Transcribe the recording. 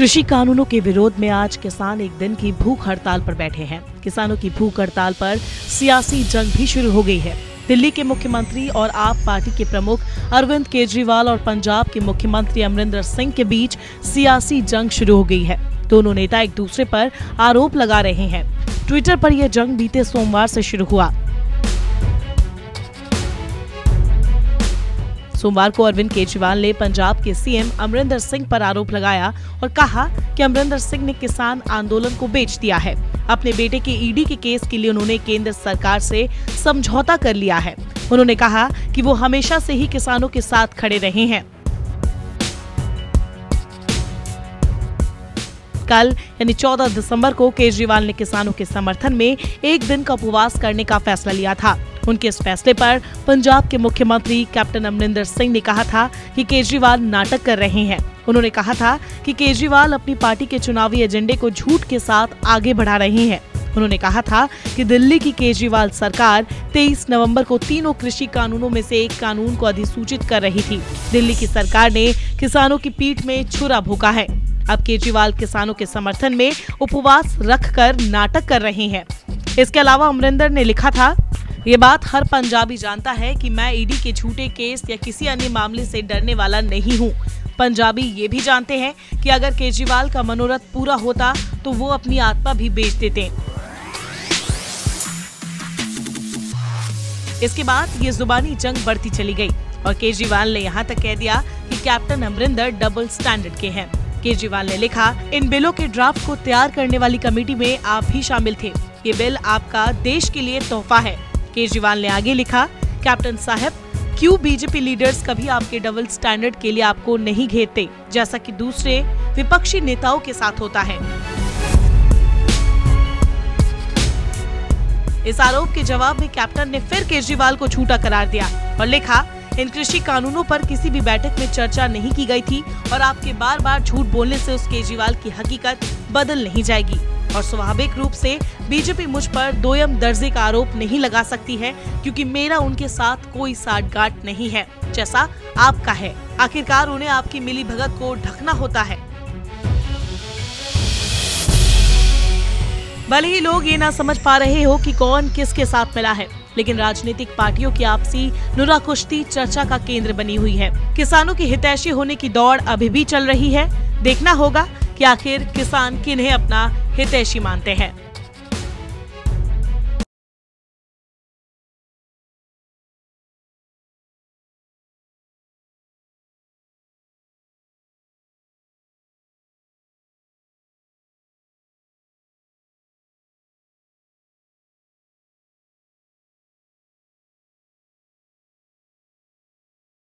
कृषि कानूनों के विरोध में आज किसान एक दिन की भूख हड़ताल पर बैठे हैं। किसानों की भूख हड़ताल पर सियासी जंग भी शुरू हो गई है। दिल्ली के मुख्यमंत्री और आप पार्टी के प्रमुख अरविंद केजरीवाल और पंजाब के मुख्यमंत्री अमरिंदर सिंह के बीच सियासी जंग शुरू हो गई है। दोनों नेता एक दूसरे पर आरोप लगा रहे हैं। ट्विटर पर यह जंग बीते सोमवार से शुरू हुआ। सोमवार को अरविंद केजरीवाल ने पंजाब के सीएम अमरिंदर सिंह पर आरोप लगाया और कहा कि अमरिंदर सिंह ने किसान आंदोलन को बेच दिया है। अपने बेटे के ईडी के केस के लिए उन्होंने केंद्र सरकार से समझौता कर लिया है। उन्होंने कहा कि वो हमेशा से ही किसानों के साथ खड़े रहे हैं। कल, यानी 14 दिसंबर को केजरीवाल ने किसानों के समर्थन में एक दिन का उपवास करने का फैसला लिया था। उनके इस फैसले पर पंजाब के मुख्यमंत्री कैप्टन अमरिंदर सिंह ने कहा था कि केजरीवाल नाटक कर रहे हैं। उन्होंने कहा था कि केजरीवाल अपनी पार्टी के चुनावी एजेंडे को झूठ के साथ आगे बढ़ा रहे हैं। उन्होंने कहा था कि दिल्ली की केजरीवाल सरकार 23 नवंबर को तीनों कृषि कानूनों में से एक कानून को अधिसूचित कर रही थी। दिल्ली की सरकार ने किसानों की पीठ में छुरा भूका है। अब केजरीवाल किसानों के समर्थन में उपवास रखकर नाटक कर रहे हैं। इसके अलावा अमरिंदर ने लिखा था ये बात हर पंजाबी जानता है कि मैं ईडी के झूठे केस या किसी अन्य मामले से डरने वाला नहीं हूँ। पंजाबी ये भी जानते हैं कि अगर केजरीवाल का मनोरथ पूरा होता तो वो अपनी आत्मा भी बेच देते। इसके बाद ये जुबानी जंग बढ़ती चली गई और केजरीवाल ने यहाँ तक कह दिया कि कैप्टन अमरिंदर डबल स्टैंडर्ड के हैं। केजरीवाल ने लिखा, इन बिलों के ड्राफ्ट को तैयार करने वाली कमेटी में आप भी शामिल थे। ये बिल आपका देश के लिए तोहफा है। केजरीवाल ने आगे लिखा, कैप्टन साहब, क्यों बीजेपी लीडर्स कभी आपके डबल स्टैंडर्ड के लिए आपको नहीं घेरते, जैसा कि दूसरे विपक्षी नेताओं के साथ होता है? इस आरोप के जवाब में कैप्टन ने फिर केजरीवाल को छूटा करार दिया और लिखा, इन कृषि कानूनों पर किसी भी बैठक में चर्चा नहीं की गई थी और आपके बार बार झूठ बोलने से उस केजरीवाल की हकीकत बदल नहीं जाएगी। और स्वाभाविक रूप से बीजेपी मुझ पर दोयम दर्जे का आरोप नहीं लगा सकती है, क्योंकि मेरा उनके साथ कोई साठ गांठ नहीं है। जैसा आपका है। आखिरकार उन्हें आपकी मिली भगत को ढकना होता है। भले ही लोग ये ना समझ पा रहे हो कि कौन किसके साथ मिला है, लेकिन राजनीतिक पार्टियों की आपसी नुरा कुश्ती चर्चा का केंद्र बनी हुई है। किसानों की हितैषी होने की दौड़ अभी भी चल रही है। देखना होगा कि आखिर किसान किन्हें अपना हितैषी मानते हैं।